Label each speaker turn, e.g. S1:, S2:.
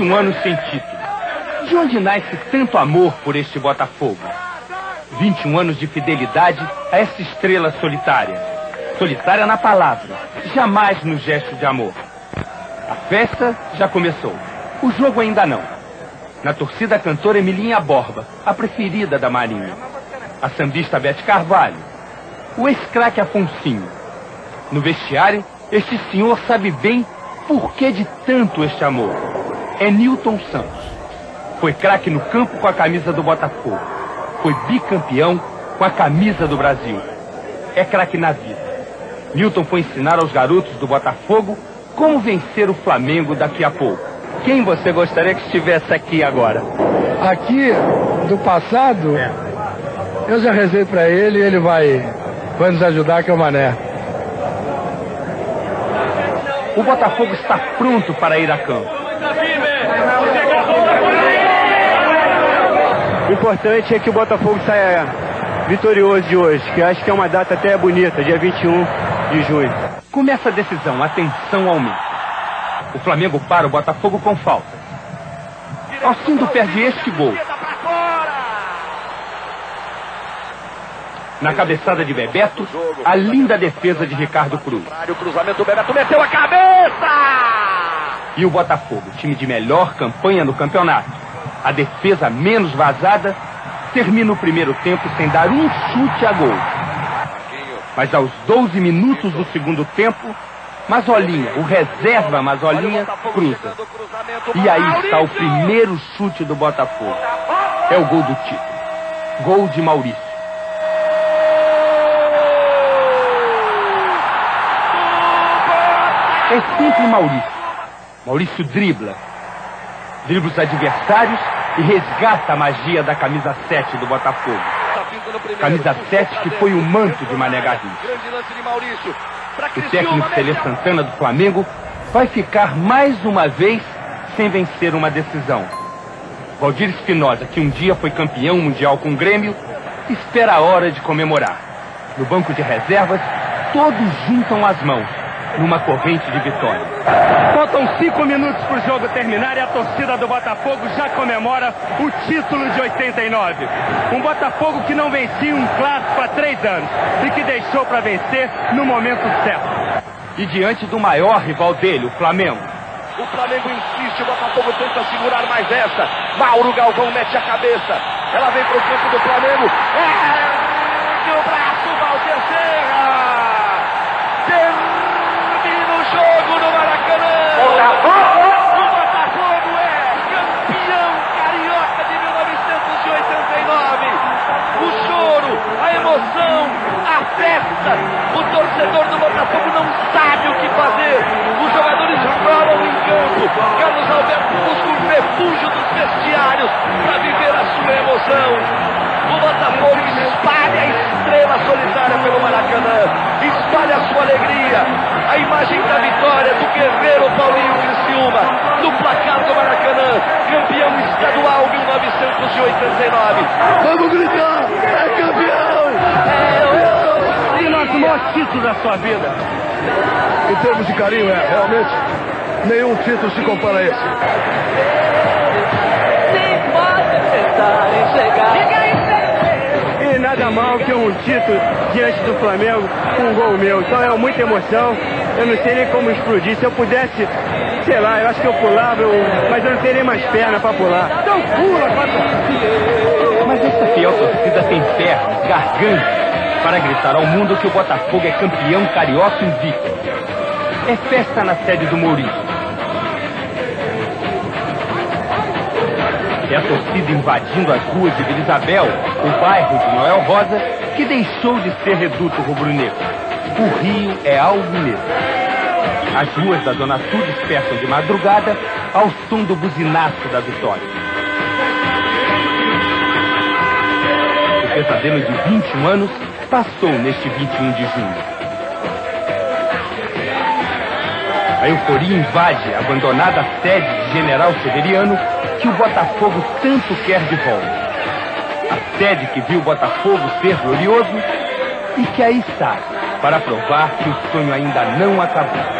S1: 21 anos sem título. De onde nasce tanto amor por este Botafogo? 21 anos de fidelidade a essa estrela solitária. Solitária na palavra, jamais no gesto de amor. A festa já começou. O jogo ainda não. Na torcida a cantora Emilinha Borba, a preferida da Marinha. A sambista Bete Carvalho. O ex-craque Afonsinho. No vestiário, este senhor sabe bem por que de tanto este amor. É Newton Santos. Foi craque no campo com a camisa do Botafogo. Foi bicampeão com a camisa do Brasil. É craque na vida. Newton foi ensinar aos garotos do Botafogo como vencer o Flamengo daqui a pouco. Quem você gostaria que estivesse aqui agora?
S2: Aqui, do passado,
S1: É.
S2: eu já rezei pra ele e ele vai, vai nos ajudar, que é o Mané.
S1: O Botafogo está pronto para ir a campo.
S3: O importante é que o Botafogo saia vitorioso de hoje, que acho que é uma data até bonita, dia 21 de junho.
S1: Começa a decisão, atenção aumenta. O Flamengo para o Botafogo com falta. Alcindo perde este gol. Na cabeçada de Bebeto, a linda defesa de Ricardo Cruz.
S4: O cruzamento do Bebeto meteu a cabeça!
S1: E o Botafogo, time de melhor campanha no campeonato, a defesa menos vazada, termina o primeiro tempo sem dar um chute a gol. Mas aos 12 minutos do segundo tempo, Mazolinha, o reserva Mazolinha, cruza. E aí está o primeiro chute do Botafogo. É o gol do título. Gol de Maurício. É sempre Maurício. Maurício dribla. Dribla os adversários e resgata a magia da camisa 7 do Botafogo. Camisa 7 que foi o manto de Mané Garrincha. O técnico Tele. Santana do Flamengo vai ficar mais uma vez sem vencer uma decisão. Valdir Espinosa, que um dia foi campeão mundial com o Grêmio, espera a hora de comemorar. No banco de reservas, todos juntam as mãos numa corrente de vitória. Faltam cinco minutos para o jogo terminar e a torcida do Botafogo já comemora o título de 89. Um Botafogo que não vencia um clássico há três anos e que deixou para vencer no momento certo. E diante do maior rival dele, o Flamengo.
S4: O Flamengo insiste, o Botafogo tenta segurar mais essa. Mauro Galvão mete a cabeça. Ela vem pro campo do Flamengo. É a imagem da vitória do guerreiro Paulinho Criciúma, no placar do Maracanã, campeão estadual 1989.
S2: Vamos gritar! É campeão!
S1: E nosso maior título da sua vida?
S2: Em termos de carinho, é, realmente, nenhum título se compara a esse.
S3: E nada mal que um título diante do Flamengo com um gol meu. Então é muita emoção. Eu não sei nem como explodir. Se eu pudesse, sei lá, eu acho que eu pulava, eu- mas eu não nem mais perna para pular. Então pula, passa.
S1: Mas essa fiel torcida tem pernas, garganta, para gritar ao mundo que o Botafogo é campeão carioca invicto. É festa na sede do Mourinho. É a torcida invadindo as ruas de Vila Isabel, o bairro de Noel Rosa, que deixou de ser reduto rubro-negro. O Rio é alvinegro. As ruas da Zona Sul despertam de madrugada ao som do buzinaço da vitória. O pesadelo de 21 anos passou neste 21 de junho. A euforia invade a abandonada sede de General Severiano que o Botafogo tanto quer de volta. A sede que viu o Botafogo ser glorioso e que aí está para provar que o sonho ainda não acabou.